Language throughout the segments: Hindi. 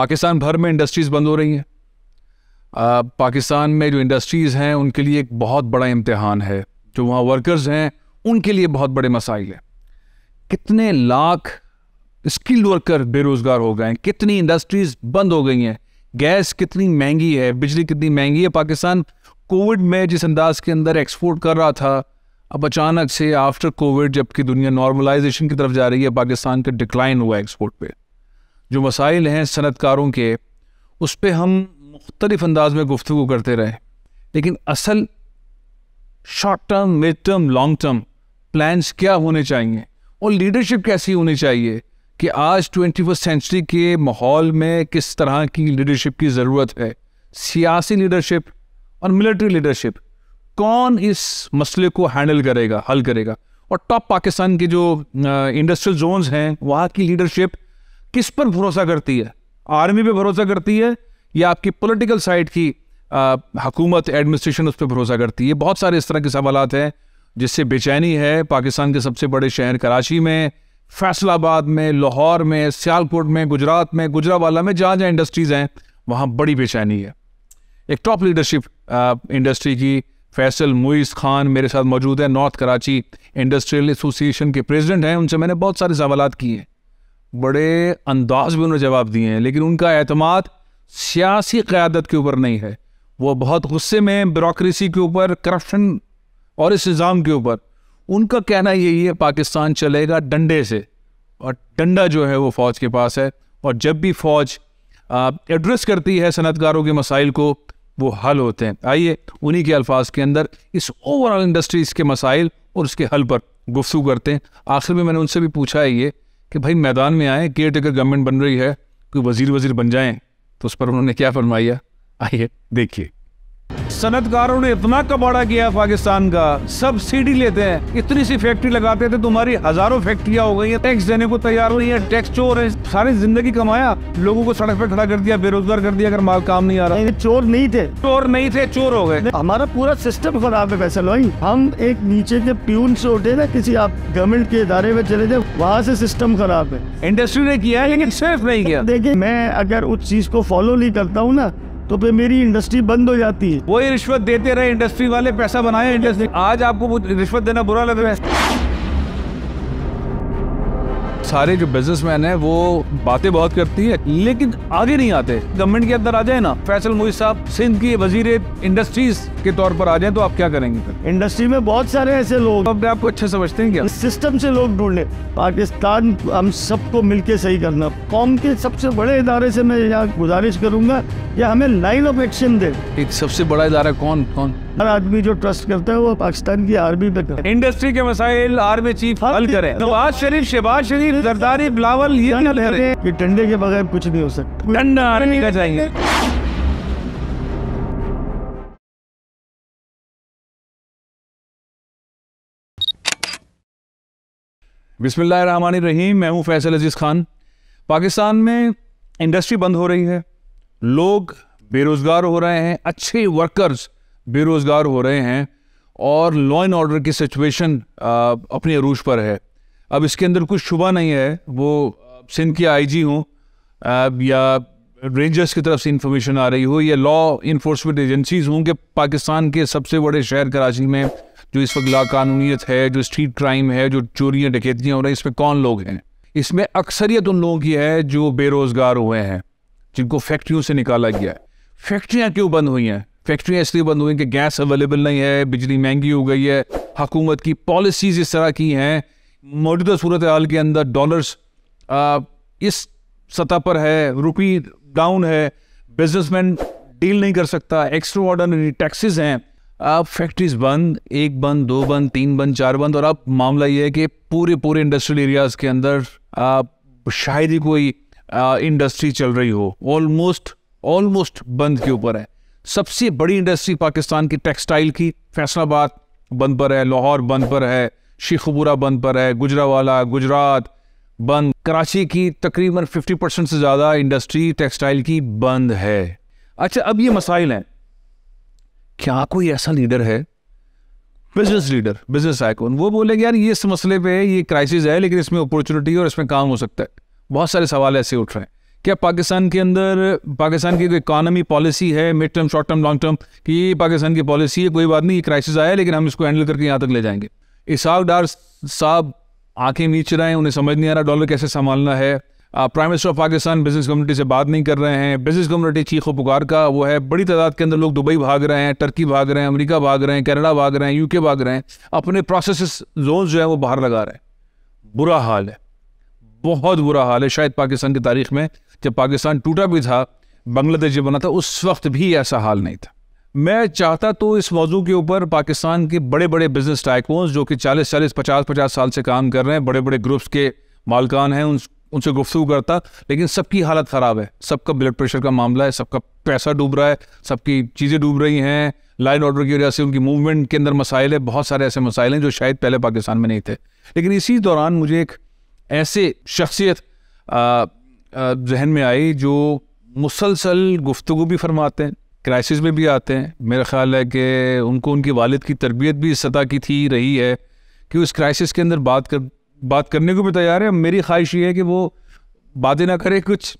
पाकिस्तान भर में इंडस्ट्रीज़ बंद हो रही हैं। पाकिस्तान में जो इंडस्ट्रीज़ हैं, उनके लिए एक बहुत बड़ा इम्तहान है। जो वहाँ वर्कर्स हैं, उनके लिए बहुत बड़े मसाइल हैं। कितने लाख स्किल्ड वर्कर बेरोज़गार हो गए हैं, कितनी इंडस्ट्रीज़ बंद हो गई हैं। गैस कितनी महँगी है, बिजली कितनी महँगी है। पाकिस्तान कोविड में जिस अंदाज के अंदर एक्सपोर्ट कर रहा था, अब अचानक से आफ्टर कोविड, जबकि दुनिया नॉर्मलाइजेशन की तरफ़ जा रही है, पाकिस्तान का डिक्लाइन हुआ एक्सपोर्ट पे। जो मसाइल हैं सनतकारों के, उस पर हम मुख्तलिफ़ अंदाज में गुफ्तु करते रहे। लेकिन असल short term mid term long term plans क्या होने चाहिए? और लीडरशिप कैसी होनी चाहिए कि आज ट्वेंटी फ़र्स्ट सेंचुरी के माहौल में किस तरह की लीडरशिप की ज़रूरत है? सियासी लीडरशिप और मिलिट्री लीडरशिप कौन इस मसले को हैंडल करेगा, हल करेगा? और टॉप पाकिस्तान के जो इंडस्ट्रियल जोन्स हैं, वहाँ की लीडरशिप किस पर भरोसा करती है? आर्मी पे भरोसा करती है या आपकी पॉलिटिकल साइड की हकूमत एडमिनिस्ट्रेशन उस पर भरोसा करती है? बहुत सारे इस तरह के सवाल हैं जिससे बेचैनी है पाकिस्तान के सबसे बड़े शहर कराची में, फैसलाबाद में, लाहौर में, सियालकोट में, गुजरात में, गुजरावाला में, जहाँ जहाँ इंडस्ट्रीज़ हैं, वहाँ बड़ी बेचैनी है। एक टॉप लीडरशिप इंडस्ट्री की फैसल मुइस खान मेरे साथ मौजूद है नॉर्थ कराची इंडस्ट्रियल एसोसिएशन के प्रेसिडेंट हैं, उनसे मैंने बहुत सारे सवाल किए हैं। बड़े अंदाज में उन्होंने जवाब दिए हैं, लेकिन उनका अहतमाद सियासी क़्यादत के ऊपर नहीं है। वो बहुत गुस्से में ब्यूरोक्रेसी के ऊपर, करप्शन और इस निज़ाम के ऊपर। उनका कहना यही है, पाकिस्तान चलेगा डंडे से, और डंडा जो है वो फ़ौज के पास है, और जब भी फ़ौज एड्रेस करती है सनतकारों के मसाइल को, वो हल होते हैं। आइए, उन्हीं के अल्फाज के अंदर इस ओवरऑल इंडस्ट्रीज़ के मसाइल और उसके हल पर गुफ्तु करते हैं। आखिर में मैंने उनसे भी पूछा है ये कि भाई मैदान में आए, केयर टेकर गवर्नमेंट बन रही है, कोई वज़ीर वज़ीर बन जाएँ तो उस पर उन्होंने क्या फरमाया? आइए, देखिए। सनतकारों ने इतना कबाड़ा किया पाकिस्तान का। सब्सिडी लेते हैं। इतनी सी फैक्ट्री लगाते थे तुम्हारी हज़ारों फैक्ट्रियाँ हो गई हैं। टैक्स देने को तैयार हुई है टैक्स चोर है। सारी ज़िंदगी कमाया लोगों को सड़क पे खड़ा कर दिया बेरोजगार कर दिया अगर माल काम नहीं आ रहा। नहीं, चोर नहीं थे। चोर नहीं थे चोर हो गए। हमारा पूरा सिस्टम खराब है फैसल भाई हम एक नीचे के प्यून से उठे ना किसी आप गवर्नमेंट के इदारे में चले जाए वहाँ से सिस्टम खराब है। इंडस्ट्री ने किया है लेकिन सिर्फ़ नहीं किया। देखिए मैं अगर उस चीज़ को फॉलो नहीं करता हूँ ना तो फिर मेरी इंडस्ट्री बंद हो जाती है। वही रिश्वत देते रहे इंडस्ट्री वाले, पैसा बनाया इंडस्ट्री। आज आपको रिश्वत देना बुरा लग रहा है। सारे जो बिजनेसमैन है, वो बातें बहुत करती है, लेकिन आगे नहीं आते। गवर्नमेंट के अंदर आ जाए ना फैसल मुई साहब सिंध की वज़ीर इंडस्ट्रीज़ के तौर पर आ जाए तो आप क्या करेंगे फिर? इंडस्ट्री में बहुत सारे ऐसे लोग अपने आपको अच्छे समझते हैं क्या? सिस्टम से लोग ढूँढने पाकिस्तान हम सबको मिलके सही करना। कौम के सबसे बड़े इदारे से मैं यहाँ गुजारिश करूँगा या हमें लाइन ऑफ़ एक्शन दे। एक सबसे बड़ा इदारा कौन? कौन? हर आदमी जो ट्रस्ट करता है वो पाकिस्तान की आर्मी पे करे। इंडस्ट्री के मसाइल आर्मी चीफ हल करे। नवाज़ शरीफ शहबाज शरीफ जरदारी बिलावल ये कि डंडे के बगैर कुछ नहीं हो सकता। डंडा चाहिए बिस्मिल्लाह रहीम मैं हूँ फैसल अज़ीज़ खान। पाकिस्तान में इंडस्ट्री बंद हो रही है। लोग बेरोजगार हो रहे हैं, अच्छे वर्कर्स बेरोज़गार हो रहे हैं और लॉ एंड ऑर्डर की सिचुएशन अपने अरूज पर है। अब इसके अंदर कुछ शुबा नहीं है, वो सिंध के आईजी हों। या रेंजर्स की तरफ़ से इंफॉर्मेशन आ रही हो, या लॉ इन्फोर्समेंट एजेंसीज हों कि पाकिस्तान के सबसे बड़े शहर कराची में, जो इस वक्त लाकानूनीत है, जो स्ट्रीट क्राइम है, जो चोरियाँ, डकैतियाँ हो रही हैं, इसमें कौन लोग हैं? इसमें अक्सरियत उन लोगों की है जो बेरोज़गार हुए हैं, जिनको फैक्ट्रियों से निकाला गया है। फैक्ट्रियाँ क्यों बंद हुई हैं? फैक्ट्रियाँ इसलिए बंद हुई हैं कि गैस अवेलेबल नहीं है, बिजली महँगी हो गई है, हकूमत की पॉलिसीज़ इस तरह की हैं, मौजूदा सूरत हाल के अंदर डॉलर्स इस सतह पर है रुपी डाउन है बिजनेसमैन डील नहीं कर सकता एक्स्ट्रा ऑर्डनरी टैक्सेस हैं। अब फैक्ट्रीज बंद, एक बंद, दो बंद, तीन बंद, चार बंद और अब मामला ये है कि पूरे पूरे इंडस्ट्रियल एरियाज़ के अंदर आप शायद ही कोई इंडस्ट्री चल रही हो। ऑलमोस्ट ऑलमोस्ट बंद के ऊपर है। सबसे बड़ी इंडस्ट्री पाकिस्तान की टेक्सटाइल की, फैसलाबाद बंद पर है, लाहौर बंद पर है, शेखपुरा बंद पर है, गुजरावाला, गुजरात बंद। कराची की तकरीबन 50 परसेंट से ज़्यादा इंडस्ट्री टेक्सटाइल की बंद है। अच्छा अब ये मसाइल हैं। क्या कोई ऐसा लीडर है? बिज़नेस लीडर बिज़नेस आइकॉन वो बोले यार, ये इस मसले पे ये क्राइसिस है, लेकिन इसमें अपॉर्चुनिटी और इसमें काम हो सकता है। बहुत सारे सवाल ऐसे उठ रहे हैं। क्या पाकिस्तान के अंदर, पाकिस्तान की कोई इकॉनमी पॉलिसी है mid term short term long term कि ये पाकिस्तान की पॉलिसी है, कोई बात नहीं, ये क्राइसिस आया, लेकिन हम इसको हैंडल करके यहाँ तक ले जाएँगे। इसाक डार साहब आँखें नीच रहे हैं, उन्हें समझ नहीं आ रहा डॉलर कैसे संभालना है। Prime minister of Pakistan business community से बात नहीं कर रहे हैं। बिज़नेस कम्युनिटी चीख पुकार का वो है, बड़ी तादाद के अंदर लोग दुबई भाग रहे हैं टर्की भाग रहे हैं, अमेरिका भाग रहे हैं, कनाडा भाग रहे हैं यूके भाग रहे हैं। अपने प्रोसेस जोन जो है वो बाहर लगा रहे हैं। बुरा हाल है। बहुत बुरा हाल है शायद पाकिस्तान की तारीख में। जब पाकिस्तान टूटा भी था, बांग्लादेश जब बना था, उस वक्त भी ऐसा हाल नहीं था। मैं चाहता तो इस मौजू के ऊपर पाकिस्तान के बड़े बड़े बिज़नेस टाइकोन्स जो कि 40 40 50 50 साल से काम कर रहे हैं बड़े बड़े ग्रुप्स के मालकान हैं, उन, उनसे गुफ्तु करता, लेकिन सबकी हालत ख़राब है। सबका ब्लड प्रेशर का मामला है, सबका पैसा डूब रहा है, सबकी चीज़ें डूब रही हैं लाइन ऑर्डर की वजह से उनकी मूवमेंट के अंदर मसाइल है, बहुत सारे ऐसे मसाइल हैं, जो शायद पहले पाकिस्तान में नहीं थे। लेकिन इसी दौरान मुझे एक ऐसे शख्सियत जहन में आई, जो मुसलसल गुफ्तु भी फरमाते हैं। क्राइसिस में भी आते हैं। मेरा ख्याल है कि उनको उनके वालिद की तरबियत भी इस सतह की थी, रही है। कि उस क्राइसिस के अंदर बात कर, बात करने को भी तैयार है। मेरी ख्वाहिश ये है कि वो बातें ना करें, कुछ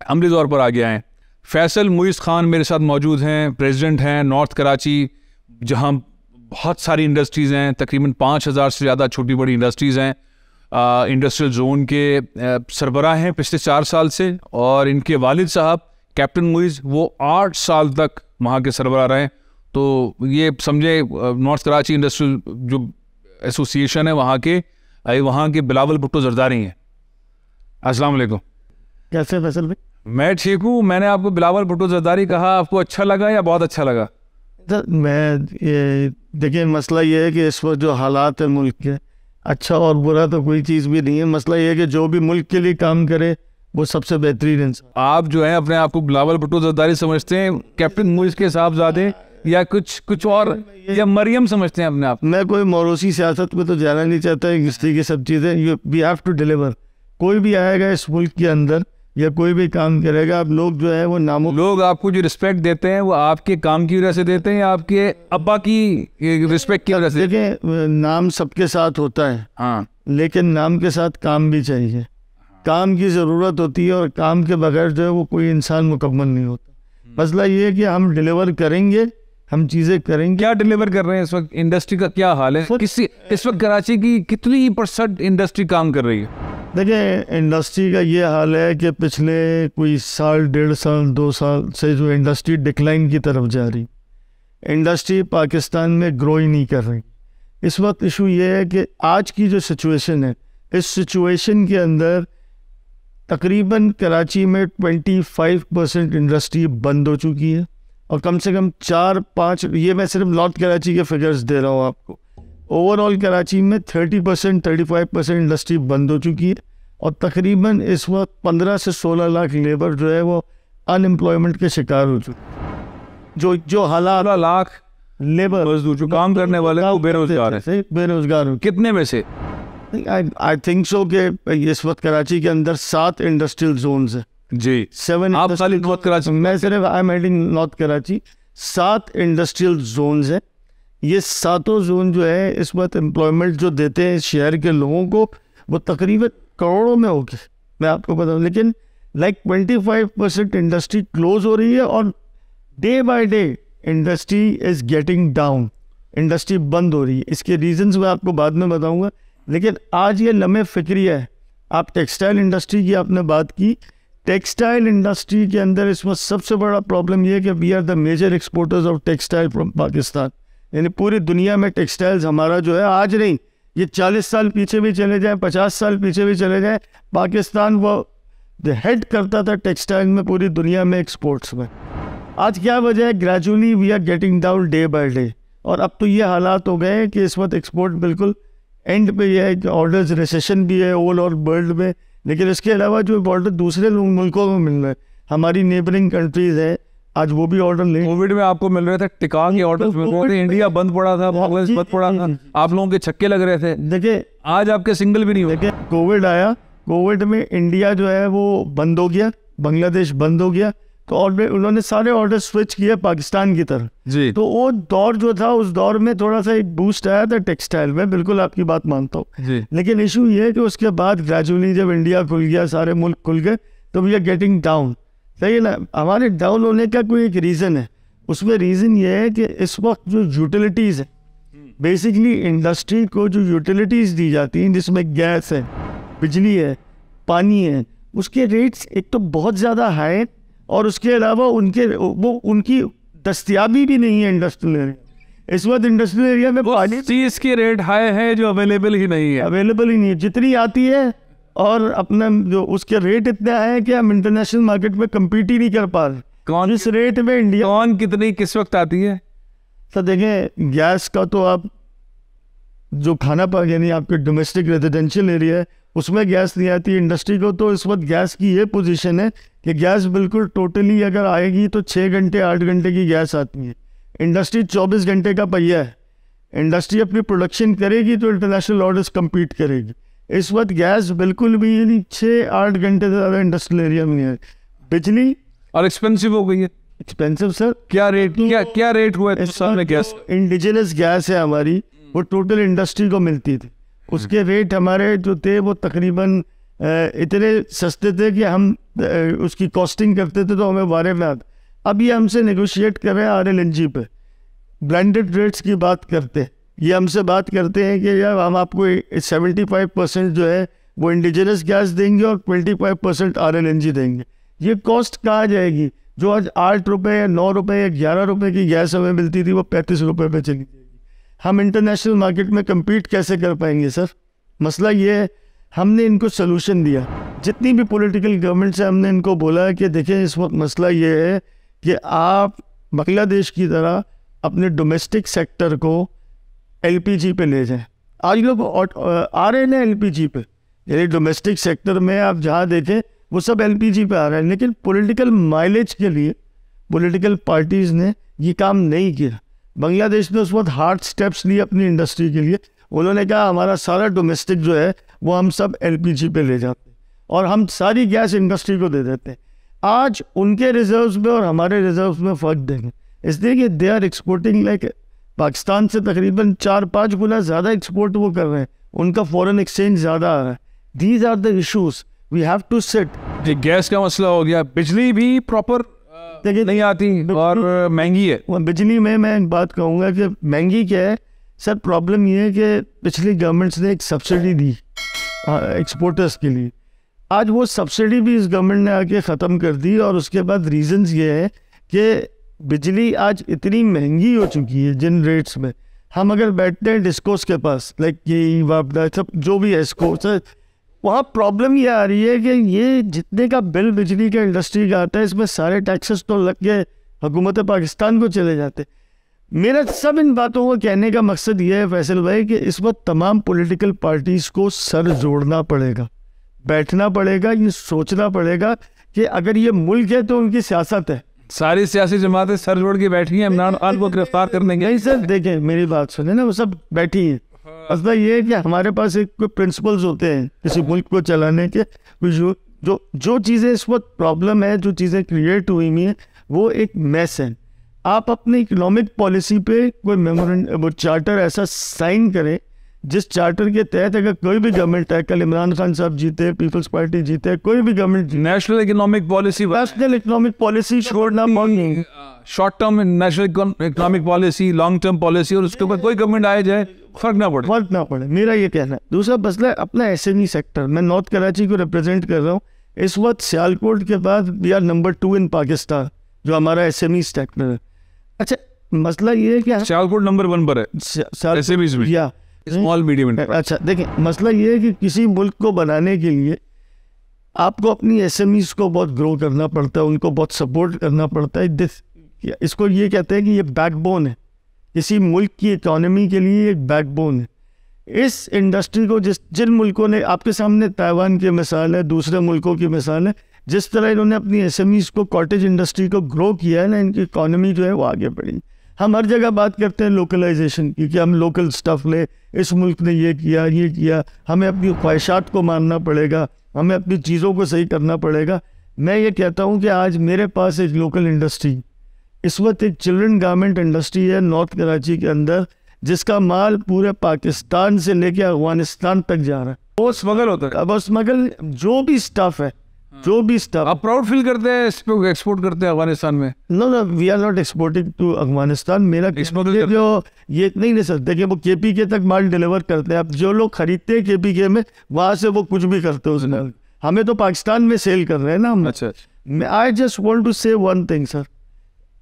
अमली तौर पर आगे आएँ। फैसल मुइस खान मेरे साथ मौजूद हैं, प्रेसिडेंट हैं, नॉर्थ कराची, जहाँ बहुत सारी इंडस्ट्रीज़ हैं। तकरीबन पाँच हज़ार से ज़्यादा छोटी बड़ी इंडस्ट्रीज़ हैं। इंडस्ट्रियल जोन के सरबराह हैं पिछले चार साल से और इनके वालिद साहब कैप्टन मुइज़ वो आठ साल तक वहाँ के सरबरा रहे। तो ये समझे नॉर्थ कराची इंडस्ट्रियल जो एसोसिएशन है वहाँ के अरे वहाँ के बिलावल भुट्टो जरदारी हैं। अस्सलाम वालेकुम। कैसे फैसल भाई? मैं ठीक हूँ मैंने आपको बिलावल भुट्टो जरदारी कहा आपको अच्छा लगा या बहुत अच्छा लगा? मैं ये देखिए मसला ये है कि इस वक्त जो हालात है मुल्क के अच्छा और बुरा तो कोई चीज़ भी नहीं है। मसला ये है कि जो भी मुल्क के लिए काम करे वो सबसे बेहतरीन इंसान। आप जो है अपने आप को बिलावल भुट्टो जरदारी समझते हैं कैप्टन मुइज के साहबजादे या कुछ कुछ और या मरियम समझते हैं अपने आप मैं कोई मौरूसी सियासत में तो जाना नहीं चाहता इस तरीके सब चीज़ें you we have to deliver कोई भी आएगा इस मुल्क के अंदर या कोई भी काम करेगा आप लोग जो है वो नामों लोग आपको जो रिस्पेक्ट देते हैं वो आपके काम की वजह से देते हैं या आपके अब्बा की रिस्पेक्ट की वजह से? देखिए नाम सबके साथ होता है हाँ। लेकिन नाम के साथ काम भी चाहिए। काम की ज़रूरत होती है और काम के बगैर जो है वो कोई इंसान मुकम्मल नहीं होता। मसला ये है कि हम डिलीवर करेंगे हम चीज़ें करेंगे। क्या डिलीवर कर रहे हैं इस वक्त? इंडस्ट्री का क्या हाल है? किसी इस वक्त कराची की कितनी परसेंट इंडस्ट्री काम कर रही है? देखिए इंडस्ट्री का ये हाल है कि पिछले कोई साल डेढ़ साल दो साल से जो इंडस्ट्री डिक्लाइन की तरफ़ जा रही। इंडस्ट्री पाकिस्तान में ग्रो ही नहीं कर रही। इस वक्त इशू ये है कि आज की जो सिचुएशन है इस सिचुएशन के अंदर तकरीबन कराची में 25 परसेंट इंडस्ट्री बंद हो चुकी है और कम से कम चार पाँच ये मैं सिर्फ़ नॉर्थ कराची के फिगर्स दे रहा हूँ आपको। ओवरऑल कराची में thirty percent thirty percent industry बंद हो चुकी है और तकरीबन इस वक्त पंद्रह से सोलह लाख लेबर जो है वो अनएम्प्लॉयमेंट के शिकार हो चुके जो जो हालात लाख लेबर मजदूर जो काम करने वाले बेरोजगार है। बेरोजगार कितने में से? आई थिंक सो कि इस वक्त कराची के अंदर सात इंडस्ट्रियल जोन्स हैं। जी। सेवन आप खाली नॉर्थ कराची मैं सिर्फ़ I am heading north Karachi सात इंडस्ट्रियल जोन्स हैं। ये सातों जोन जो है इस वक्त एम्प्लॉयमेंट जो देते हैं शहर के लोगों को वो तकरीबन करोड़ों में होगी मैं आपको बताऊँ लेकिन like twenty five percent industry close हो रही है और day by day industry is getting down industry बंद हो रही है। इसके रीजंस मैं आपको बाद में बताऊँगा। लेकिन आज ये लम्हे फिक्री है। आप टेक्सटाइल इंडस्ट्री की आपने बात की। टेक्सटाइल इंडस्ट्री के अंदर इस वक्त सबसे बड़ा प्रॉब्लम ये है कि we are the major exporters of textile from Pakistan यानी पूरी दुनिया में टेक्सटाइल्स हमारा जो है आज नहीं, ये चालीस साल पीछे भी चले जाए, पचास साल पीछे भी चले जाए। पाकिस्तान वो हेड करता था टेक्सटाइल में पूरी दुनिया में एक्सपोर्ट्स में। आज क्या वजह है? Gradually we are getting down day by day और अब तो ये हालात हो गए हैं कि इस वक्त एक्सपोर्ट बिल्कुल एंड पे ये है कि ऑर्डर्स रिसेशन भी है और वर्ल्ड में। लेकिन इसके अलावा जो ऑर्डर दूसरे मुल्कों में मिल रहे हैं हमारी नेबरिंग कंट्रीज़ है आज वो भी ऑर्डर ले। कोविड में आपको मिल रहे थे टिका के ऑर्डर मिल रहे थे इंडिया बंद पड़ा था बांग्लादेश बंद पड़ा था। आप लोगों के छक्के लग रहे थे। देखिए आज आपके सिंगल भी नहीं हुए। कोविड आया कोविड में इंडिया जो है वो बंद हो गया बांग्लादेश बंद हो गया तो उन्होंने सारे ऑर्डर स्विच किए पाकिस्तान की तरफ़। जी। तो वो दौर जो था उस दौर में थोड़ा सा एक बूस्ट आया था टेक्सटाइल में बिल्कुल आपकी बात मानता हूँ। लेकिन इशू ये है कि उसके बाद ग्रेजुअली जब इंडिया खुल गया सारे मुल्क खुल गए तो वी आर गेटिंग डाउन सही है ना? हमारे डाउन होने का कोई एक रीज़न है। उसमें रीज़न ये है कि इस वक्त जो यूटिलिटीज़ है बेसिकली इंडस्ट्री को जो यूटिलिटीज़ दी जाती हैं जिसमें गैस है बिजली है पानी है उसके रेट्स एक तो बहुत ज़्यादा हाई है। और उसके अलावा उनके वो उनकी दस्तियाबी भी नहीं है इंडस्ट्रियल एरिया इस वक्त इंडस्ट्रियल एरिया में पानी चीज़ की रेट हाई है जो अवेलेबल ही नहीं है। अवेलेबल ही नहीं है। जितनी आती है और अपना जो उसके रेट इतने आए हैं कि हम इंटरनेशनल मार्केट में कम्पीट ही नहीं कर पा रहे। कौन इस रेट में इंडिया कौन कितनी किस वक्त आती है? तो देखें गैस का तो आप जो खाना पा यानी आपके डोमेस्टिक रेजिडेंशियल एरिया है उसमें गैस नहीं आती। इंडस्ट्री को तो इस वक्त गैस की ये पोजीशन है कि गैस बिल्कुल टोटली अगर आएगी तो छः घंटे आठ घंटे की गैस आती है। इंडस्ट्री चौबीस घंटे का पहिया है। इंडस्ट्री अपनी प्रोडक्शन करेगी तो इंटरनेशनल ऑर्डर्स कम्पीट करेगी। इस वक्त गैस बिल्कुल भी यानी छः आठ घंटे से ज़्यादा इंडस्ट्रियल एरिया में है। बिजली और एक्सपेंसिव हो गई है। एक्सपेंसिव सर क्या रेट क्या क्या रेट हुआ है गैस? इंडिजिनस गैस है हमारी। वो टोटल इंडस्ट्री को मिलती थी। उसके रेट हमारे जो थे, वो तकरीबन इतने सस्ते थे कि हम उसकी कॉस्टिंग करते थे तो हमें बारे में आता अब ये हमसे नेगोशिएट कर रहे हैं आर एल एन जी पर ब्रांडेड रेट्स की बात करते ये हमसे बात करते हैं कि यार, हम आपको सेवेंटी फाइव परसेंट जो है, वो इंडिजिनस गैस देंगे और twenty five percent R L N G देंगे। ये कॉस्ट कहाँ जाएगी? जो आज आठ रुपये या नौ रुपये या ग्यारह रुपये की गैस हमें मिलती थी, वो पैंतीस रुपये पे चली जाएगी। हम इंटरनेशनल मार्केट में कम्पीट कैसे कर पाएँगे सर मसला ये है, हमने इनको सोल्यूशन दिया। जितनी भी पॉलिटिकल गवर्नमेंट से हमने इनको बोला है कि देखें, इस वक्त मसला ये है कि आप बांग्लादेश की तरह अपने डोमेस्टिक सेक्टर को एलपीजी पे ले जाएँ। आज लोग आ रहे हैं एलपीजी पे। यानी डोमेस्टिक सेक्टर में आप जहाँ देखें, वो सब एलपीजी पे आ रहे हैं। लेकिन पॉलिटिकल माइलेज के लिए पॉलिटिकल पार्टीज़ ने ये काम नहीं किया। बांग्लादेश ने उस वक्त हार्ड स्टेप्स लिए अपनी इंडस्ट्री के लिए। उन्होंने कहा, हमारा सारा डोमेस्टिक जो है, वो हम सब एलपीजी पे ले जाते हैं और हम सारी गैस इंडस्ट्री को दे देते हैं। आज उनके रिजर्व्स में और हमारे रिजर्व्स में फ़र्क देंगे इसलिए कि they are exporting like Pakistan से तकरीबन चार पाँच गुना ज़्यादा एक्सपोर्ट वो कर रहे हैं। उनका फॉरेन एक्सचेंज ज़्यादा आ रहा है। These are the issues we have to set gas का मसला हो गया। बिजली भी प्रॉपर देखिए नहीं आती और महँगी है। बिजली में मैं एक बात कहूँगा कि महँगी क्या है? सर प्रॉब्लम ये है कि पिछली गवर्नमेंट्स ने एक सब्सिडी दी एक्सपोर्टर्स के लिए। आज वो सब्सिडी भी इस गवर्नमेंट ने आके ख़त्म कर दी और उसके बाद रीजंस ये है कि बिजली आज इतनी महँगी हो चुकी है जिन रेट्स में। हम अगर बैठते हैं डिस्कोस के पास लाइक ये वापडा सब जो भी है स्कोस है वहाँ प्रॉब्लम ये आ रही है कि ये जितने का बिल बिजली का इंडस्ट्री का आता है इसमें सारे टैक्सेस तो लग गए हुकूमत पाकिस्तान को चले जाते मेरा सब इन बातों को कहने का मकसद ये है फैसल भाई कि इस वक्त तमाम पॉलिटिकल पार्टीज़ को सर जोड़ना पड़ेगा बैठना पड़ेगा ये सोचना पड़ेगा कि अगर ये मुल्क है तो उनकी सियासत है। सारी सियासी जमातें सर जोड़ के बैठी हैं इमरान खान को गिरफ़्तार करने के नहीं सर देखें मेरी बात सुने ना वो सब बैठी हैं। मसला ये है कि हमारे पास एक कोई प्रिंसिपल्स होते हैं किसी मुल्क को चलाने के जो जो जो चीज़ें इस वक्त प्रॉब्लम है, जो चीज़ें क्रिएट हुई हुई हैं, वो एक मैस है। आप अपने इकोनॉमिक पॉलिसी पे कोई मेमोरेंड चार्टर ऐसा साइन करें जिस चार्टर के तहत अगर कोई भी गवर्नमेंट है कल इमरान खान साहब जीते पीपल्स पार्टी जीते कोई भी government national economic policy national economic policy छोड़ना मांगेंगे short term national economic policy long term policy और उसके ऊपर कोई गवर्नमेंट आए जाए फ़र्क ना पड़े। फ़र्क ना पड़े। मेरा ये कहना है। दूसरा मसला है अपना एसएमई सेक्टर मैं नॉर्थ कराची को रिप्रेजेंट कर रहा हूँ। इस वक्त सियालकोट के बाद we are number two in Pakistan जो हमारा एस एम ई सेक्टर है। अच्छा मसला ये है कि सियालकोट नंबर वन पर है सियाल- में। या। स्मॉल मीडियम अच्छा देखें मसला ये है कि किसी मुल्क को बनाने के लिए आपको अपनी एस को बहुत ग्रो करना पड़ता है, उनको बहुत सपोर्ट करना पड़ता है। इसको ये कहते हैं कि ये बैकबोन है। किसी मुल्क की इकोनॉमी के लिए एक बैकबोन है। इस इंडस्ट्री को जिस, जिन मुल्कों ने, आपके सामने ताइवान की मिसाल है, दूसरे मुल्कों की मिसाल है, जिस तरह इन्होंने अपनी एस को कॉटेज इंडस्ट्री को ग्रो किया है ना, इनकी इकोनॉमी जो है वो आगे बढ़ी। हम हर जगह बात करते हैं लोकलाइजेशन की कि हम लोकल स्टफ़ ले इस मुल्क ने ये किया ये किया। हमें अपनी ख्वाहिशात को मानना पड़ेगा हमें अपनी चीज़ों को सही करना पड़ेगा। मैं ये कहता हूँ कि आज मेरे पास एक लोकल इंडस्ट्री इस वक्त एक चिल्ड्रन गारमेंट इंडस्ट्री है नॉर्थ कराची के अंदर जिसका माल पूरे पाकिस्तान से लेके अफ़गानिस्तान तक जा रहा है। वो स्मगल होता है। अब स्मगल जो भी स्टफ़ है जो भी स्टफ़ आप प्राउड फील करते हैं पे एक्सपोर्ट करते हैं अफ़गानिस्तान में? No no we are not exporting to Afghanistan. मेरा करते जो ये नहीं ले सकते कि वो केपीके तक माल डिलीवर करते हैं। अब जो लोग खरीदते हैं केपीके में वहाँ से वो कुछ भी करते हैं उसमें। हमें तो पाकिस्तान में सेल कर रहे हैं ना हम। अच्छा I just want to say one thing sir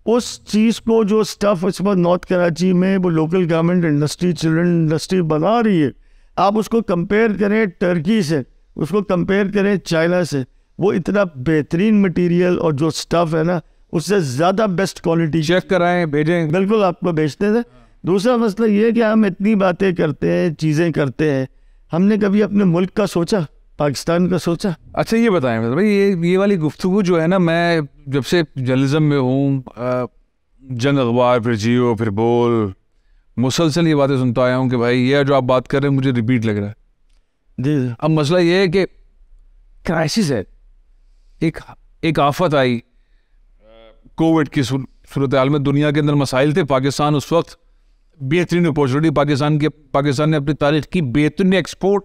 उस चीज़ को जो स्टफ़ इस वक्त नॉर्थ कराची में वो local government industry children industry बना रही है आप उसको कंपेयर करें टर्की से उसको कंपेयर करें चाइना से। वो इतना बेहतरीन मटेरियल और जो स्टफ़ है ना उससे ज़्यादा बेस्ट क्वालिटी चेक कराएँ भेजें। बिल्कुल आपको बेचते थे दूसरा मसला ये है कि हम इतनी बातें करते हैं चीज़ें करते हैं। हमने कभी अपने मुल्क का सोचा? पाकिस्तान का सोचा? अच्छा ये बताएँ मतलब भाई ये ये वाली गुफ्तु जो है ना मैं जब से जर्नलिज्म में हूँ जंग अखबार फिर जियो फिर बोल मुसलसल ये बातें सुनता आया हूँ कि भाई ये जो आप बात कर रहे हैं मुझे रिपीट लग रहा है। जी। जी अब मसला ये है कि क्राइसिस है। एक एक आफत आई। कोविड की सूरत हाल में दुनिया के अंदर मसाइल थे पाकिस्तान उस वक्त। बेहतरीन अपॉर्चुनिटी पाकिस्तान के, पाकिस्तान ने अपनी तारीख की, बेहतरीन एक्सपोर्ट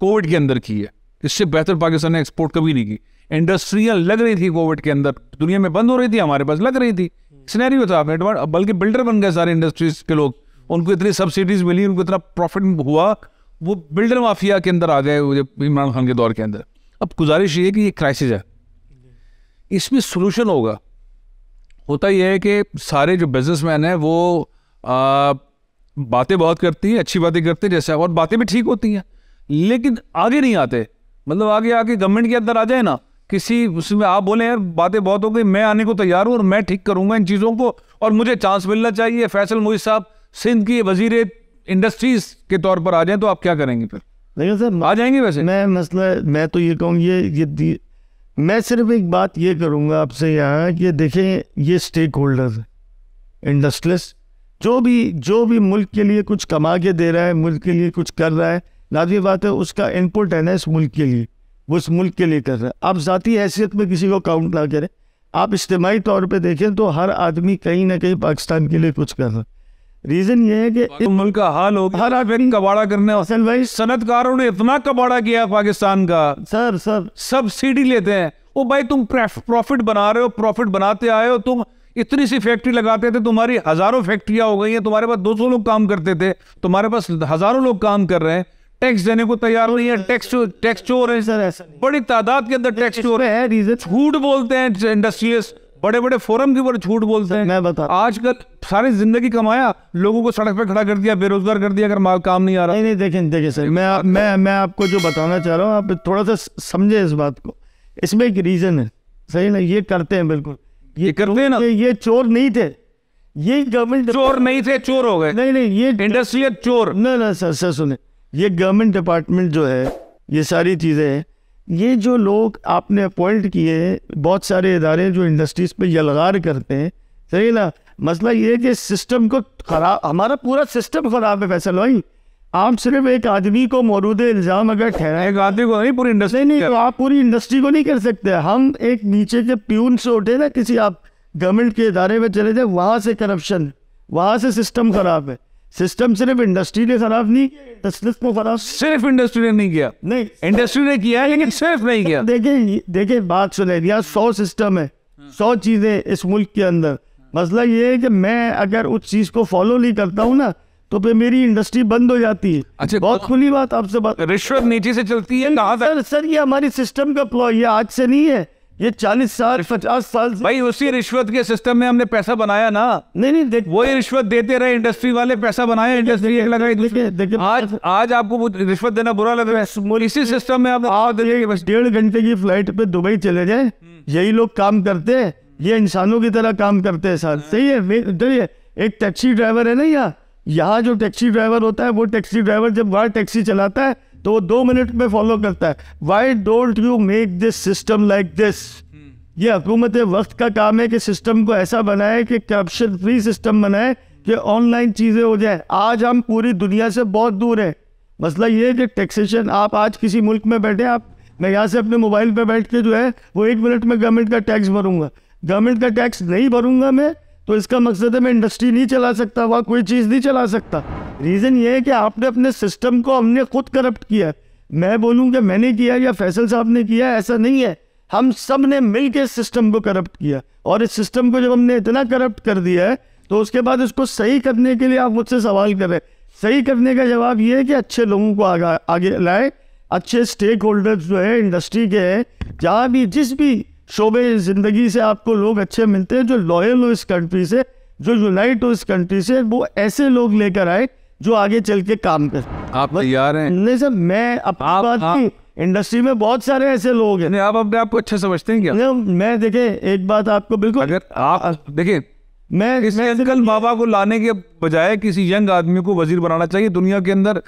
कोविड के अंदर की है। इससे बेहतर पाकिस्तान ने एक्सपोर्ट कभी नहीं की। इंडस्ट्रियाँ लग रही थी कोविड के अंदर। दुनिया में बंद हो रही थी, हमारे पास लग रही थी। सिनेरियो था एडवांस बल्कि बिल्डर बन गए सारे इंडस्ट्रीज़ के लोग। उनको इतनी सब्सिडीज मिली, उनको इतना प्रॉफिट हुआ, वो बिल्डर माफिया के अंदर आ गए इमरान खान के दौर के अंदर। अब गुजारिश ये कि ये क्राइसिस है। इसमें सोल्यूशन होगा। होता यह है कि सारे जो बिजनेसमैन हैं वो बातें बहुत करती हैं अच्छी बातें करते हैं जैसे और बातें भी ठीक होती हैं। लेकिन आगे नहीं आते। मतलब आगे आके गवर्नमेंट के अंदर आ जाए ना किसी उसमें आप बोले यार बातें बहुत हो गई मैं आने को तैयार हूँ और मैं ठीक करूँगा इन चीज़ों को और मुझे चांस मिलना चाहिए। फैसल मोहित साहब सिंध की वज़ीर इंडस्ट्रीज़ के तौर पर आ जाएँ तो आप क्या करेंगे फिर? लेकिन सर आ जाएँगे वैसे? मैं मसला मैं तो ये कहूँ ये ये मैं सिर्फ़ एक बात ये करूँगा आपसे यहाँ कि देखें, ये स्टेक होल्डर इंडस्ट्रियलिस्ट जो भी जो भी मुल्क के लिए कुछ कमा के दे रहा है, मुल्क के लिए कुछ कर रहा है, लाजमी बात है, उसका इनपुट है ना इस मुल्क के लिए, वो इस मुल्क के लिए कर रहा है। आप ज़ाती हैसियत में किसी को काउंट ना करें। आप इज्तमाही तौर पर देखें तो हर आदमी कहीं ना कहीं पाकिस्तान के लिए कुछ कर रहा है। रीज़न ये है कि मुल्क का हाल हो हर आदमी कबाड़ा करने असल भाई। सनतकारों ने इतना कबाड़ा किया पाकिस्तान का। Sir sir. सब्सिडी लेते हैं। ओ भाई तुम प्रॉफिट बना रहे हो प्रॉफिट बनाते आए हो तुम इतनी सी फैक्ट्री लगाते थे तुम्हारी हज़ारों फैक्ट्रियाँ हो गई हैं तुम्हारे पास 200 लोग काम करते थे तुम्हारे पास हज़ारों लोग काम कर रहे हैं। टैक्स देने को तैयार नहीं है टैक्स टैक्स चोर है। सर ऐसा बड़ी तादाद के अंदर टैक्स चोर है। है रीज़न झूठ बोलते हैं इंडस्ट्रियलिस्ट बड़े बड़े फोरम के ऊपर झूठ बोलते हैं। मैं बता आजकल सारी ज़िंदगी कमाया लोगों को सड़क पे खड़ा कर दिया बेरोजगार कर दिया अगर माल काम नहीं आ रहा। नहीं नहीं देखें देखें सर मैं मैं मैं आपको जो बताना चाह रहा हूँ आप थोड़ा सा समझे इस बात को। इसमें एक रीज़न है। सही ना? ये करते हैं बिल्कुल। ये करते हैं ना? ये, ये चोर नहीं थे। ये गवर्नमेंट चोर नहीं थे चोर हो गए। नहीं नहीं ये इंडस्ट्रियल चोर। ना ना सर सर सुने। ये गवर्नमेंट डिपार्टमेंट जो है ये सारी चीज़ें हैं। ये जो लोग आपने अपॉइंट किए हैं बहुत सारे इदारे जो इंडस्ट्रीज़ पे यलगार करते हैं सही ना? मसला ये है कि सिस्टम को खराब हमारा पूरा सिस्टम खराब है फैसल भाई आप सिर्फ़ एक आदमी को मौरूद इल्ज़ाम अगर ठहराए एक आदमी को नहीं पूरी इंडस्ट्री नहीं नहीं तो आप पूरी इंडस्ट्री को नहीं कर सकते। हम एक नीचे के प्यून से उठे ना किसी आप गवर्नमेंट के इदारे में चले जाए वहाँ से करप्शन वहाँ से सिस्टम खराब है। सिस्टम सिर्फ़ इंडस्ट्री ने खराब नहीं किया को खराब सिर्फ़ इंडस्ट्री ने नहीं किया। नहीं। इंडस्ट्री ने किया है लेकिन सिर्फ़ नहीं किया। देखें देखें बात सुने यहाँ सौ सिस्टम है सौ चीज़ें इस मुल्क के अंदर। मसला ये है कि मैं अगर उस चीज़ को फॉलो नहीं करता हूँ ना तो फिर मेरी इंडस्ट्री बंद हो जाती है। अच्छा, बहुत खुली बात आपसे बात रिश्वत नीचे से चलती है सर सर ये हमारी सिस्टम का प्लॉ ये आज से नहीं है। ये चालीस साल पचास साल से भाई उसी रिश्वत के सिस्टम में हमने पैसा बनाया ना। नहीं नहीं देख वही रिश्वत देते रहे इंडस्ट्री वाले पैसा बनाया इंडस्ट्री एक लगाई देखिए देखिए आज आज आपको रिश्वत देना बुरा लग रहा है। इसी सिस्टम में आप आप बस। डेढ़ घंटे की फ़्लाइट पे दुबई चले जाए यही लोग काम करते हैं ये इंसानों की तरह काम करते हैं सर सही है देखिए एक टैक्सी ड्राइवर है ना यहाँ यहाँ जो टैक्सी ड्राइवर होता है वो टैक्सी ड्राइवर जब वहाँ टैक्सी चलाता है तो वो दो मिनट में फॉलो करता है। Why don't you make this system like this ये हुकूमत वक्त का काम है कि सिस्टम को ऐसा बनाए कि करप्शन फ्री सिस्टम बनाए कि ऑनलाइन चीज़ें हो जाए। आज हम पूरी दुनिया से बहुत दूर हैं। मसला ये है कि टैक्सेशन आप आज किसी मुल्क में बैठे आप मैं यहाँ से अपने मोबाइल पर बैठ के जो है वो एक मिनट में गवर्नमेंट का टैक्स भरूँगा। गवर्नमेंट का टैक्स नहीं भरूँगा मैं तो इसका मकसद है मैं इंडस्ट्री नहीं चला सकता वहाँ कोई चीज़ नहीं चला सकता। रीज़न ये है कि आपने अपने सिस्टम को हमने खुद करप्ट किया। मैं बोलूँ कि मैंने किया या फैसल साहब ने किया, ऐसा नहीं है। हम सबने मिल के सिस्टम को करप्ट किया और इस सिस्टम को जब हमने इतना करप्ट कर दिया है तो उसके बाद इसको सही करने के लिए आप मुझसे सवाल करें। सही करने का जवाब ये है कि अच्छे लोगों को आगे आगे लाए। अच्छे स्टेक होल्डर्स जो है इंडस्ट्री के हैं, जहाँ भी, जिस भी शोबे ज़िंदगी से आपको लोग अच्छे मिलते हैं, जो लॉयल हो इस कंट्री से, जो यूनाइट हो इस कंट्री से, वो ऐसे लोग लेकर आए जो आगे चल के काम कर। आप तैयार हैं? नहीं सर मैं आप- आप- इंडस्ट्री में बहुत सारे ऐसे लोग हैं। नहीं, आप अपने आप को अच्छा समझते हैं क्या? नहीं, मैं देखे एक बात आपको बिल्कुल अगर आप देखिए मैं इस अंकल बाबा को लाने के बजाय किसी यंग आदमी को वज़ीर बनाना चाहिए। दुनिया के अंदर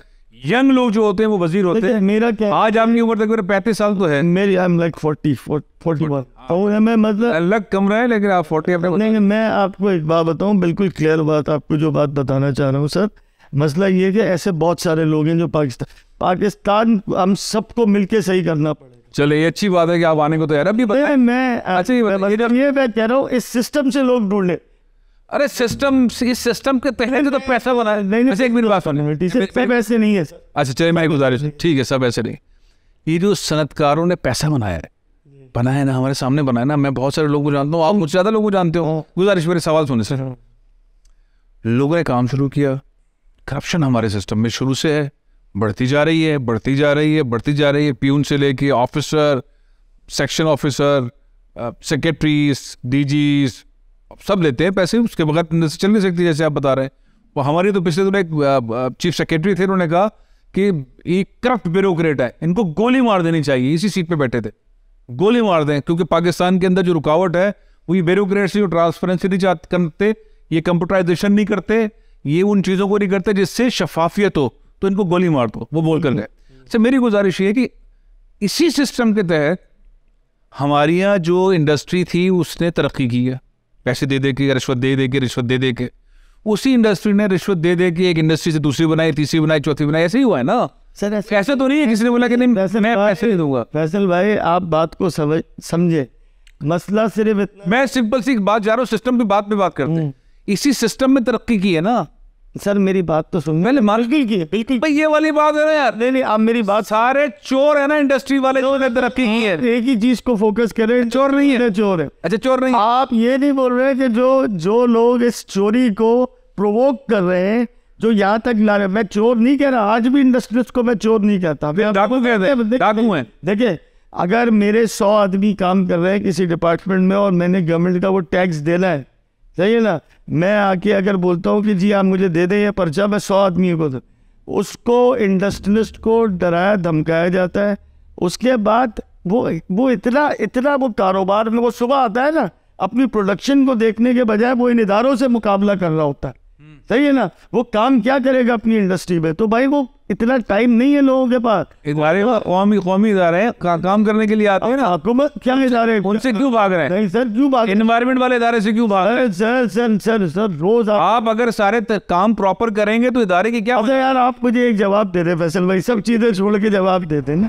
यंग लोग जो होते हैं वो वज़ीर होते हैं। मेरा क्या आज आपकी उम्र तक मेरे पैंतीस साल तो है। मेरी I am like forty forty one और मैं मतलब अलग कम रहा है लेकिन आप फोर्टी नहीं, मैं आपको एक बात बताऊँ बिल्कुल क्लियर बात आपको जो बात बताना चाह रहा हूँ सर। मसला ये है कि ऐसे बहुत सारे लोग हैं जो पाकिस्तान पाकिस्तान हम सबको मिलके सही करना पड़ेगा। चले ये अच्छी बात है कि आप आने को तैयार हैं। अभी बताइए नहीं, मैं अच्छा, ये ये मैं कह रहा हूँ इस सिस्टम से लोग ढूंढे। अरे सिस्टम इस सिस्टम के तहत तो पैसा बना है। नहीं एक मिनट बात सुनिए। नहीं नहीं है अच्छा चलिए मैं गुजारिश ठीक है सब ऐसे नहीं। ये जो सनतकारों ने पैसा बनाया है बनाया ना हमारे सामने बनाया ना मैं बहुत सारे लोगों को जानता हूँ आप मुझसे ज़्यादा लोगों को जानते हो। गुजारिश मेरे सवाल सुने सर। लोगों ने काम शुरू किया करप्शन हमारे सिस्टम में शुरू से है, बढ़ती जा रही है, बढ़ती जा रही है, बढ़ती जा रही है। प्यून से लेके officer section officer secretaries DGs सब लेते हैं पैसे, उसके बगैर से चल नहीं सकती, जैसे आप बता रहे हैं। वो हमारी तो पिछले दिनों एक चीफ सेक्रेटरी थे, उन्होंने कहा कि ये करप्ट ब्यूरोक्रेट है, इनको गोली मार देनी चाहिए, इसी सीट पे बैठे थे। गोली मार दें, क्योंकि पाकिस्तान के अंदर जो रुकावट है, वो ये ब्यूरोक्रेट्स जो ट्रांसपेरेंसी नहीं करते, ये कंप्यूटराइजेशन नहीं करते ये उन चीज़ों को नहीं करते जिससे शफाफियत हो तो इनको गोली मार दो वो बोल कर गए। अच्छा मेरी गुजारिश ये है कि इसी सिस्टम के तहत हमारे यहाँ जो इंडस्ट्री थी उसने तरक्की की है। पैसे दे दे के रिश्वत दे दे के रिश्वत दे दे के। उसी इंडस्ट्री ने रिश्वत दे दे के एक इंडस्ट्री से दूसरी बनाई तीसरी बनाई चौथी बनाई ऐसे ही हुआ है ना? सर ऐसे तो नहीं है किसी ने बोला कि नहीं मैं पैसे नहीं दूँगा। फैसल भाई आप बात को समझ समझे। मसला सिर्फ़ मैं सिंपल सी बात जा रहा हूँ सिस्टम की बात पे बात करते हैं। इसी सिस्टम में तरक्की की है ना? सर मेरी बात तो सुन। पहले मान बिल्कुल की बिल्कुल। भाई ये वाली बात है ना यार। नहीं नहीं आप मेरी बात सारे चोर है ना इंडस्ट्री वाले जिन्होंने तरक्की की है। एक ही चीज़ को फोकस करें। चोर नहीं है। चोर है। अच्छा चोर नहीं आप ये नहीं बोल रहे कि जो जो लोग इस चोरी को प्रोवोक कर रहे हैं जो यहाँ तक ला रहे मैं चोर नहीं कह रहा। आज भी इंडस्ट्रियलिस्ट को मैं चोर नहीं कहता। डाकू हैं। देखिए अगर मेरे सौ आदमी काम कर रहे हैं किसी डिपार्टमेंट में और मैंने गवर्नमेंट का वो टैक्स देना है सही है ना? मैं आके अगर बोलता हूँ कि जी आप मुझे दे दें ये पर्चा मैं सौ आदमी को दूँ, उसको इंडस्ट्रियलिस्ट को डराया धमकाया जाता है। उसके बाद वो वो इतना इतना वो कारोबार में वो सुबह आता है ना अपनी प्रोडक्शन को देखने के बजाय वो इन इदारों से मुकाबला कर रहा होता है। सही है ना? वो काम क्या करेगा अपनी इंडस्ट्री में? तो भाई वो इतना टाइम नहीं है लोगों के पास। इदारे कौमी कौमी इदारे हैं का, काम करने के लिए आते हैं ना। हुकूमत क्या इदारे? उनसे क्यों भाग रहे हैं? नहीं सर क्यों बात इन्वायरमेंट वाले इदारे से क्यों भाग रहे हैं? सर सर सर सर रोज आप आप अगर सारे काम प्रॉपर करेंगे तो इदारे की क्या अच्छा यार आप मुझे एक जवाब दे रहे फैसल भाई सब चीज़ें छोड़ के जवाब देते ना।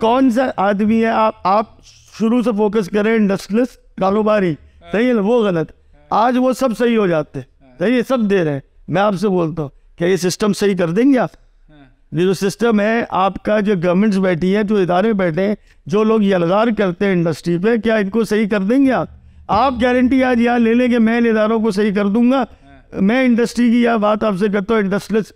कौन सा आदमी है? आप आप शुरू से फोकस करें इंडस्ट्रियलिस्ट कारोबारी। सही है ना? वो गलत। आज वो सब सही हो जाते सही है सब दे रहे हैं। मैं आपसे बोलता हूँ क्या ये सिस्टम सही कर देंगे आप? ये जो सिस्टम है, आपका जो गवर्नमेंट्स बैठी है, जो इदारे बैठे हैं, जो लोग यलगार करते हैं इंडस्ट्री पे, क्या इनको सही कर देंगे आप? आप गारंटी आज यहाँ ले लेंगे, मैं इदारों को सही कर दूँगा। मैं इंडस्ट्री की यह बात आपसे करता हूँ इंडस्ट्रियलिस्ट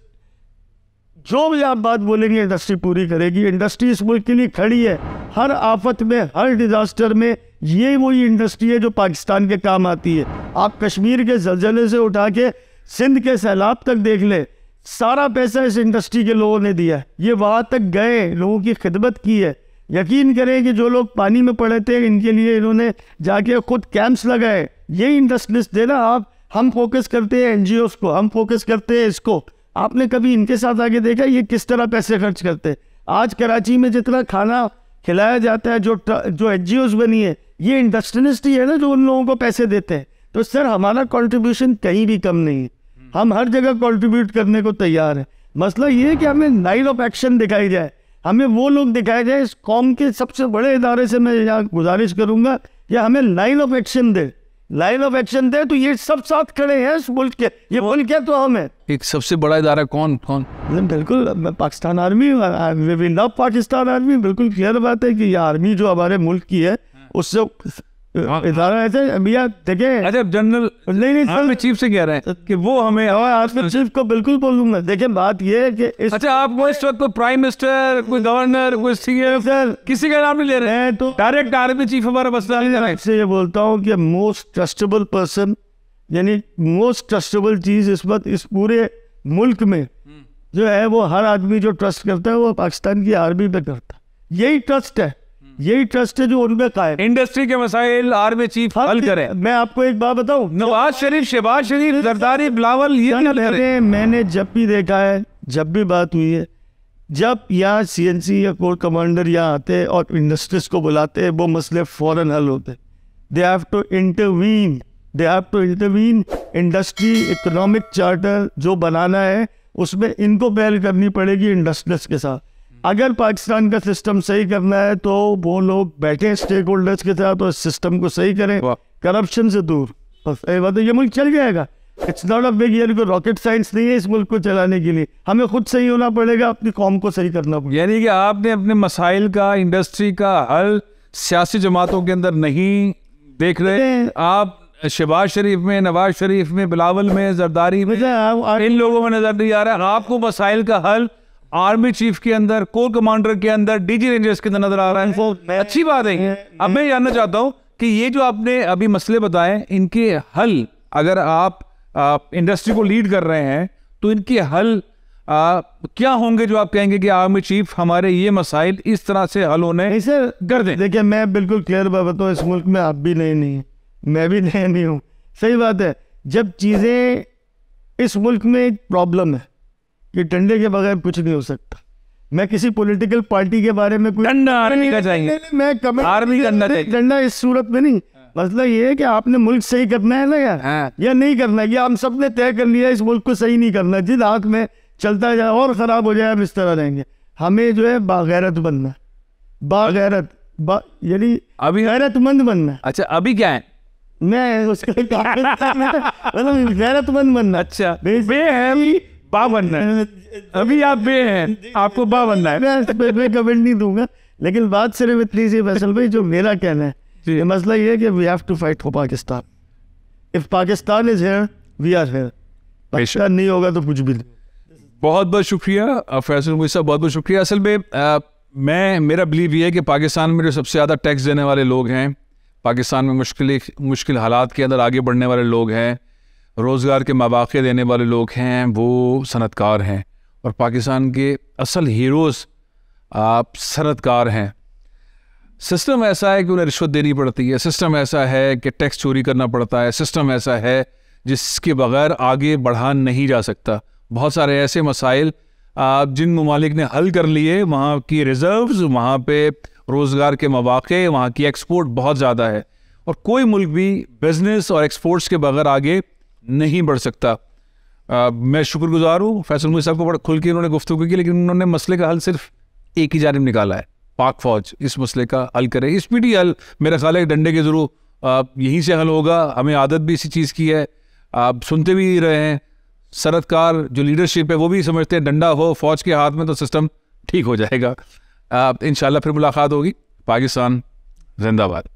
जो भी आप बात बोलेंगे इंडस्ट्री पूरी करेगी। इंडस्ट्री इस मुल्क के लिए खड़ी है। हर आफत में, हर डिजास्टर में, ये वही इंडस्ट्री है जो पाकिस्तान के काम आती है। आप कश्मीर के जलजले से उठा के सिंध के सैलाब तक देख ले। सारा पैसा इस इंडस्ट्री के लोगों ने दिया है। ये वहाँ तक गए, लोगों की खिदमत की है। यकीन करें कि जो लोग पानी में पड़े थे, इनके लिए इन्होंने जाके खुद कैंप्स लगाए। ये इंडस्ट्रियलिस्ट देना आप, हम फोकस करते हैं एनजीओ को, हम फोकस करते हैं इसको। आपने कभी इनके साथ आगे देखा ये किस तरह पैसे खर्च करते हैं? आज कराची में जितना खाना खिलाया जाता है, जो जो एन जी बनी है, ये इंडस्ट्रियलिस्ट ही है ना जो उन लोगों को पैसे देते हैं। तो सर, हमारा कंट्रीब्यूशन कहीं भी कम नहीं है। हम हर जगह कॉन्ट्रीब्यूट करने को तैयार हैं। मसला ये है कि हमें लाइन ऑफ़ एक्शन दिखाई जाए। हमें वो लोग दिखाए जाए इस कौम के सबसे बड़े इदारे से मैं यहाँ गुजारिश करूँगा कि हमें लाइन ऑफ़ एक्शन दे। लाइन ऑफ़ एक्शन दे तो ये सब साथ खड़े हैं इस मुल्क के। ये मुल्क है तो हम है। एक सबसे बड़ा इदारा कौन? कौन? बिल्कुल मैं Pakistan army we love Pakistan army बिल्कुल क्लियर बात है कि ये आर्मी जो हमारे मुल्क की है उससे इदारा ऐसे भैया देखे। अच्छा जनरल नहीं नहीं आर्मी सर। चीफ से कह रहे हैं कि वो हमें और आर्मी चीफ को बिल्कुल बोलूँगा। देखिए बात ये है कि इस अच्छा आप इस वक्त कोई प्राइम मिनिस्टर कोई गवर्नर कोई सीएम सर। किसी का नाम नहीं ले रहे। हैं तो डायरेक्ट आर्मी चीफ हमारा है ये बोलता हूँ कि मोस्ट ट्रस्टेबल पर्सन यानी मोस्ट ट्रस्टेबल चीज़ इस वक्त इस पूरे मुल्क में जो है वो हर आदमी जो ट्रस्ट करता है वो पाकिस्तान की आर्मी पे करता है। यही ट्रस्ट है। यही ट्रस्ट है जो उनमें कायम है। इंडस्ट्री के मसाइल आर्मी चीफ हल करें। मैं आपको एक बात बताऊँ नवाज़ शरीफ शहबाज शरीफ जरदारी बिलावल ये हैं? मैंने मैंने जब भी देखा है जब भी बात हुई है जब यहाँ सीएनसी या कोर कमांडर यहाँ आते हैं और इंडस्ट्रीज़ को बुलाते हैं वो मसले फ़ौरन हल होते they have to intervene they have to intervene industry economic charter जो बनाना है उसमें इनको पहल करनी पड़ेगी इंडस्ट्रीज़ के साथ। अगर पाकिस्तान का सिस्टम सही करना है तो वो लोग बैठे स्टेक होल्डर्स के साथ और सिस्टम को सही करें। करप्शन से दूर। बस ये बात ये मुल्क चल जाएगा। It's not a big year rocket science नहीं है इस मुल्क को चलाने के लिए। हमें खुद सही होना पड़ेगा अपनी कौम को सही करना पड़ेगा। यानी कि आपने अपने मसाइल का इंडस्ट्री का हल सियासी जमातों के अंदर नहीं देख रहे। आप शहबाज शरीफ में नवाज़ शरीफ में बिलावल में जरदारी में इन लोगों में नज़र नहीं आ रहा। है आपको मसाइल का हल आर्मी चीफ के अंदर कोर कमांडर के अंदर डीजी रेंजर्स के अंदर नज़र आ रहा है। मैं- अच्छी बात है मैं- अब मैं जानना चाहता हूँ कि ये जो आपने अभी मसले बताए इनके हल अगर आप इंडस्ट्री को लीड कर रहे हैं तो इनके हल आ, क्या होंगे जो आप कहेंगे कि आर्मी चीफ हमारे ये मसाइल इस तरह से हल होने नहीं सर कर दें? देखिए मैं बिल्कुल क्लियर बात बताऊँ इस मुल्क में आप भी नए नहीं हैं। मैं भी नया नहीं हूँ। सही बात है जब चीज़ें इस मुल्क में एक प्रॉब्लम है कि डंडे के बगैर कुछ नहीं हो सकता। मैं किसी पॉलिटिकल पार्टी के बारे में कुछ डंडा आर्मी का नहीं, चाहिए मैं कमेंट आर्मी करना चाहिए। डंडा इस सूरत में नहीं। मसला ये है कि आपने मुल्क सही करना है ना यार। हाँ। या नहीं करना है या हम सबने तय कर लिया इस मुल्क को सही नहीं करना। जिस हाथ में चलता जाए और खराब हो जाए हम इस तरह रहेंगे। हमें जो है बागैरत बनना है। बागैरत बा यानी अभी गैरतमंद बनना है। अच्छा अभी क्या है? मैं उसके मतलब गैरतमंद बनना अच्छा। है बा बनना है। अभी आप बे हैं आपको बा बनना है। मैं मैं कमेंट नहीं दूँगा लेकिन बात सिर्फ़ इतनी सी फैसल भाई जो मेरा कहना है ये मसला ये है कि we have to fight for Pakistan if Pakistan is here we are here Pakistan नहीं होगा तो कुछ भी नहीं। बहुत बहुत शुक्रिया फैसल मुई साहब बहुत बहुत शुक्रिया। असल में मैं मेरा बिलीव ये है कि पाकिस्तान में जो सबसे ज़्यादा टैक्स देने वाले लोग हैं पाकिस्तान में मुश्किल मुश्किल हालात के अंदर आगे बढ़ने वाले लोग हैं रोज़गार के मौाक़े देने वाले लोग हैं, वो सनतकार हैं। और पाकिस्तान के असल हीरोज़, आप सनतकार हैं। सिस्टम ऐसा है कि उन्हें रिश्वत देनी पड़ती है। सिस्टम ऐसा है कि टैक्स चोरी करना पड़ता है। सिस्टम ऐसा है जिसके बगैर आगे बढ़ा नहीं जा सकता। बहुत सारे ऐसे मसाइल, आप जिन ममालिक ने हल कर लिए, वहाँ की रिजर्व्स, वहाँ पे रोज़गार के मौाक़े, वहाँ की एक्सपोर्ट बहुत ज़्यादा है। और कोई मुल्क भी बिज़नेस और एक्सपोर्ट्स के बगैर आगे नहीं बढ़ सकता। आ, मैं शुक्रगुजार हूँ फैसल मुई साहब को बड़ा खुल के उन्होंने गुफ्तु की लेकिन उन्होंने मसले का हल सिर्फ़ एक ही जानब निकाला है। पाक फौज इस मसले का हल करे इस पीटी हल मेरा ख्याल है डंडे के ज़रूर यहीं से हल होगा। हमें आदत भी इसी चीज़ की है। आप सुनते भी रहे हैं सरतकार जो लीडरशिप है वो भी समझते हैं डंडा हो फौज के हाथ में तो सिस्टम ठीक हो जाएगा। इन फिर मुलाकात होगी। पाकिस्तान जिंदाबाद।